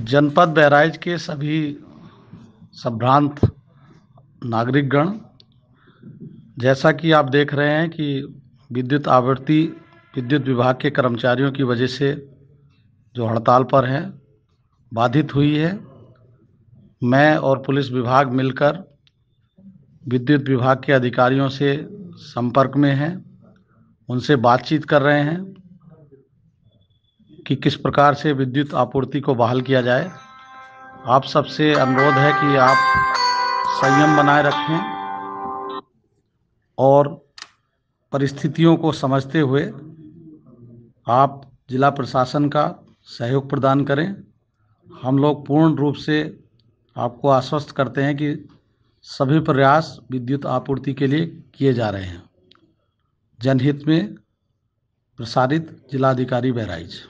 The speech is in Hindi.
जनपद बहराइच के सभी संभ्रांत नागरिकगण, जैसा कि आप देख रहे हैं कि विद्युत आपूर्ति विद्युत विभाग के कर्मचारियों की वजह से जो हड़ताल पर हैं, बाधित हुई है। मैं और पुलिस विभाग मिलकर विद्युत विभाग के अधिकारियों से संपर्क में हैं, उनसे बातचीत कर रहे हैं। कि किस प्रकार से विद्युत आपूर्ति को बहाल किया जाए। आप सबसे अनुरोध है कि आप संयम बनाए रखें और परिस्थितियों को समझते हुए आप जिला प्रशासन का सहयोग प्रदान करें। हम लोग पूर्ण रूप से आपको आश्वस्त करते हैं कि सभी प्रयास विद्युत आपूर्ति के लिए किए जा रहे हैं। जनहित में प्रसारित जिलाधिकारी बहराइच।